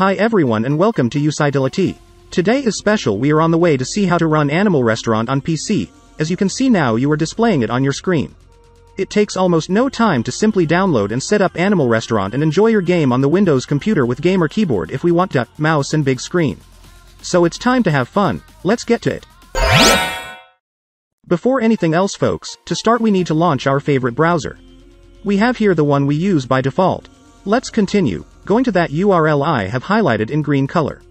Hi everyone and welcome to Usitility. Today is special we are on the way to see how to run Animal Restaurant on PC, as you can see now you are displaying it on your screen. It takes almost no time to simply download and set up Animal Restaurant and enjoy your game on the Windows computer with gamer keyboard if we want to, mouse and big screen. So it's time to have fun, let's get to it. Before anything else folks, to start we need to launch our favorite browser. We have here the one we use by default. Let's continue, going to that URL I have highlighted in green color.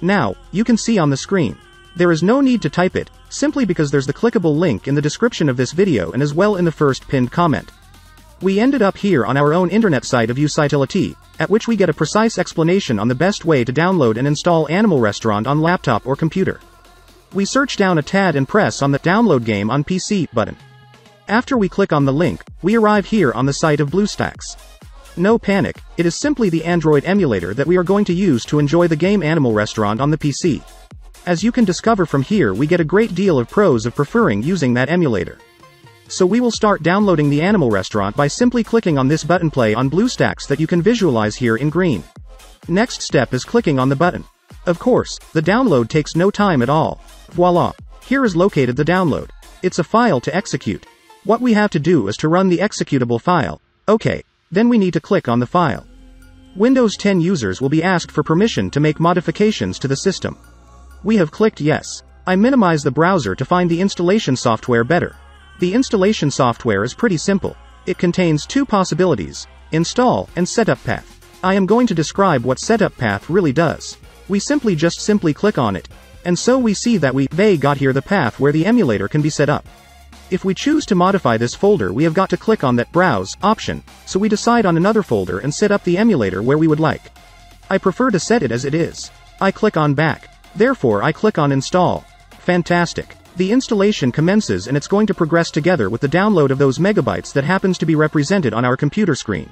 Now, you can see on the screen. There is no need to type it, simply because there's the clickable link in the description of this video and as well in the first pinned comment. We ended up here on our own internet site of Usitility, at which we get a precise explanation on the best way to download and install Animal Restaurant on laptop or computer. We search down a tad and press on the Download Game on PC button. After we click on the link, we arrive here on the site of BlueStacks. No panic, it is simply the Android emulator that we are going to use to enjoy the game Animal Restaurant on the PC. As you can discover from here we get a great deal of pros of preferring using that emulator. So we will start downloading the Animal Restaurant by simply clicking on this button play on BlueStacks that you can visualize here in green. Next step is clicking on the button. Of course, the download takes no time at all. Voila! Here is located the download. It's a file to execute. What we have to do is to run the executable file. Okay, then we need to click on the file. Windows 10 users will be asked for permission to make modifications to the system. We have clicked yes. I minimize the browser to find the installation software better. The installation software is pretty simple. It contains two possibilities, install and setup path. I am going to describe what setup path really does. We simply just simply click on it. And so we see that we, they got here the path where the emulator can be set up. If we choose to modify this folder we have got to click on that Browse option, so we decide on another folder and set up the emulator where we would like. I prefer to set it as it is. I click on Back. Therefore I click on Install. Fantastic. The installation commences and it's going to progress together with the download of those megabytes that happens to be represented on our computer screen.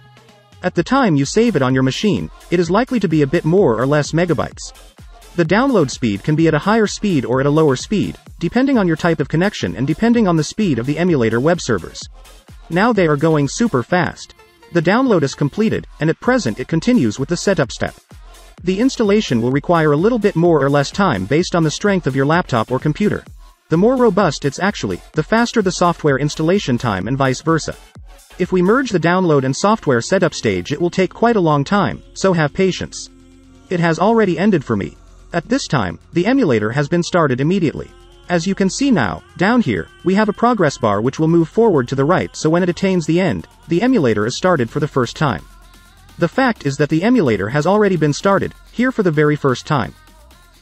At the time you save it on your machine, it is likely to be a bit more or less megabytes. The download speed can be at a higher speed or at a lower speed, depending on your type of connection and depending on the speed of the emulator web servers. Now they are going super fast. The download is completed, and at present it continues with the setup step. The installation will require a little bit more or less time based on the strength of your laptop or computer. The more robust it's actually, the faster the software installation time and vice versa. If we merge the download and software setup stage it will take quite a long time, so have patience. It has already ended for me. At this time, the emulator has been started immediately. As you can see now, down here, we have a progress bar which will move forward to the right so when it attains the end, the emulator is started for the first time. The fact is that the emulator has already been started, here for the very first time.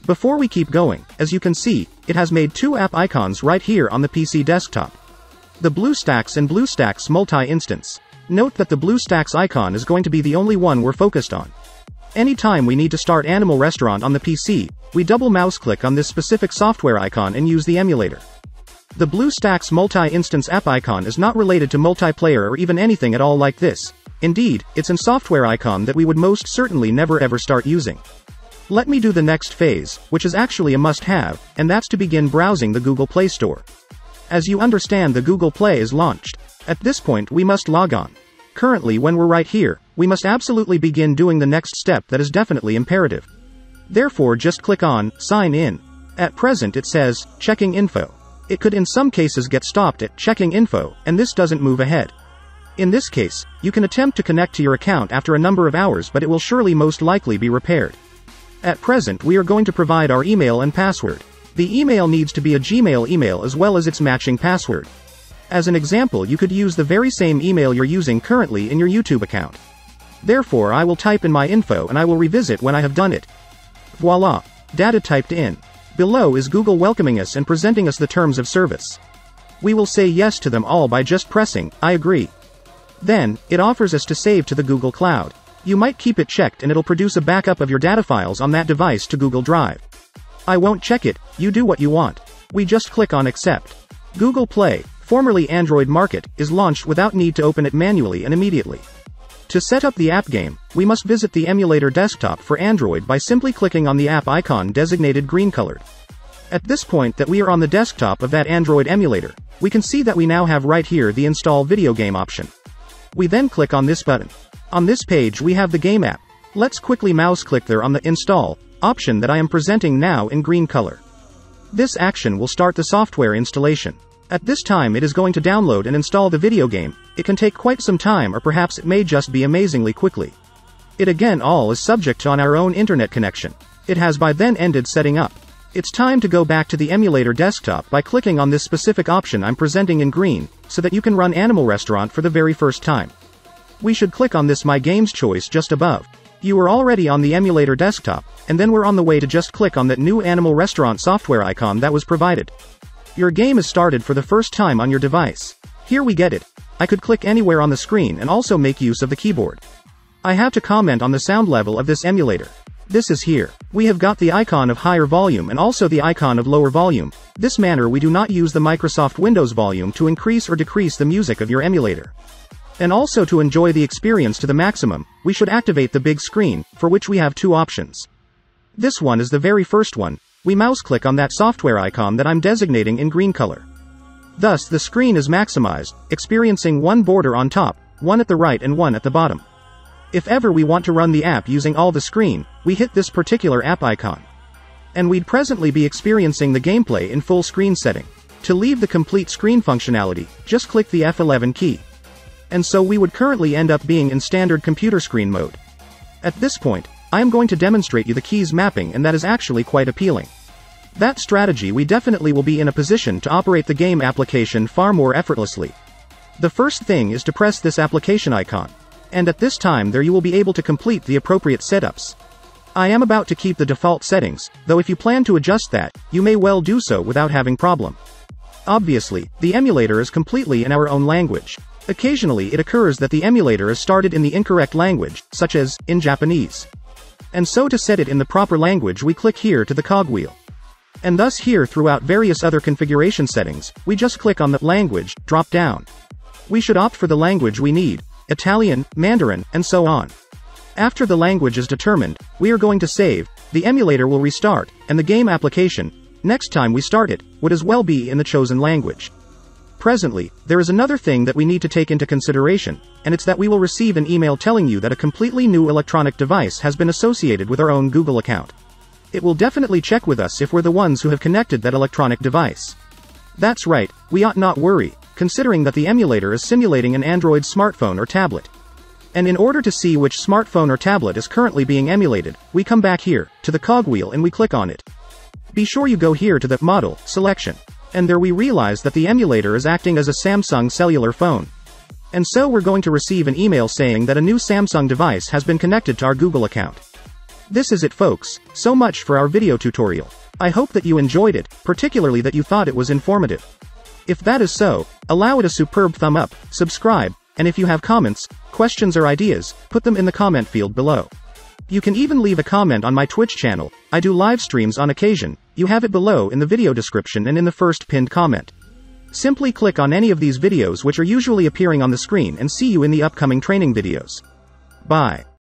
Before we keep going, as you can see, it has made two app icons right here on the PC desktop. The BlueStacks and BlueStacks multi-instance. Note that the BlueStacks icon is going to be the only one we're focused on. Anytime we need to start Animal Restaurant on the PC, we double mouse click on this specific software icon and use the emulator. The BlueStacks multi-instance app icon is not related to multiplayer or even anything at all like this. Indeed, it's an software icon that we would most certainly never ever start using. Let me do the next phase, which is actually a must-have, and that's to begin browsing the Google Play Store. As you understand the Google Play is launched. At this point we must log on. Currently when we're right here, we must absolutely begin doing the next step that is definitely imperative. Therefore just click on, sign in. At present it says, checking info. It could in some cases get stopped at checking info, and this doesn't move ahead. In this case, you can attempt to connect to your account after a number of hours but it will surely most likely be repaired. At present we are going to provide our email and password. The email needs to be a Gmail email as well as its matching password. As an example you could use the very same email you're using currently in your YouTube account. Therefore I will type in my info and I will revisit when I have done it. Voila! Data typed in. Below is Google welcoming us and presenting us the terms of service. We will say yes to them all by just pressing, I agree. Then, it offers us to save to the Google Cloud. You might keep it checked and it'll produce a backup of your data files on that device to Google Drive. I won't check it, you do what you want. We just click on accept. Google Play, formerly Android Market, is launched without need to open it manually and immediately. To set up the app game, we must visit the emulator desktop for Android by simply clicking on the app icon designated green colored. At this point that we are on the desktop of that Android emulator, we can see that we now have right here the install video game option. We then click on this button. On this page we have the game app. Let's quickly mouse click there on the Install option that I am presenting now in green color. This action will start the software installation. At this time it is going to download and install the video game, it can take quite some time or perhaps it may just be amazingly quickly. It again all is subject on our own internet connection. It has by then ended setting up. It's time to go back to the emulator desktop by clicking on this specific option I'm presenting in green, so that you can run Animal Restaurant for the very first time. We should click on this My Games choice just above. You are already on the emulator desktop, and then we're on the way to just click on that new Animal Restaurant software icon that was provided. Your game is started for the first time on your device. Here we get it. I could click anywhere on the screen and also make use of the keyboard. I have to comment on the sound level of this emulator. This is here. We have got the icon of higher volume and also the icon of lower volume. This manner we do not use the Microsoft Windows volume to increase or decrease the music of your emulator. And also to enjoy the experience to the maximum, we should activate the big screen, for which we have two options. This one is the very first one, we mouse click on that software icon that I'm designating in green color. Thus the screen is maximized, experiencing one border on top, one at the right and one at the bottom. If ever we want to run the app using all the screen, we hit this particular app icon. And we'd presently be experiencing the gameplay in full screen setting. To leave the complete screen functionality, just click the F11 key. And so we would currently end up being in standard computer screen mode. At this point, I am going to demonstrate you the keys mapping and that is actually quite appealing. That strategy we definitely will be in a position to operate the game application far more effortlessly. The first thing is to press this application icon and at this time there you will be able to complete the appropriate setups. I am about to keep the default settings, though if you plan to adjust that, you may well do so without having problem. Obviously, the emulator is completely in our own language. Occasionally it occurs that the emulator is started in the incorrect language, such as, in Japanese. And so to set it in the proper language we click here to the cogwheel. And thus here throughout various other configuration settings, we just click on the language, drop down. We should opt for the language we need, Italian, Mandarin, and so on. After the language is determined, we are going to save, the emulator will restart, and the game application, next time we start it, would as well be in the chosen language. Presently, there is another thing that we need to take into consideration, and it's that we will receive an email telling you that a completely new electronic device has been associated with our own Google account. It will definitely check with us if we're the ones who have connected that electronic device. That's right, we ought not worry, considering that the emulator is simulating an Android smartphone or tablet. And in order to see which smartphone or tablet is currently being emulated, we come back here, to the cogwheel and we click on it. Be sure you go here to the model selection. And there we realize that the emulator is acting as a Samsung cellular phone. And so we're going to receive an email saying that a new Samsung device has been connected to our Google account. This is it folks, so much for our video tutorial. I hope that you enjoyed it, particularly that you thought it was informative. If that is so, allow it a superb thumb up, subscribe, and if you have comments, questions or ideas, put them in the comment field below. You can even leave a comment on my Twitch channel, I do live streams on occasion, you have it below in the video description and in the first pinned comment. Simply click on any of these videos which are usually appearing on the screen and see you in the upcoming training videos. Bye.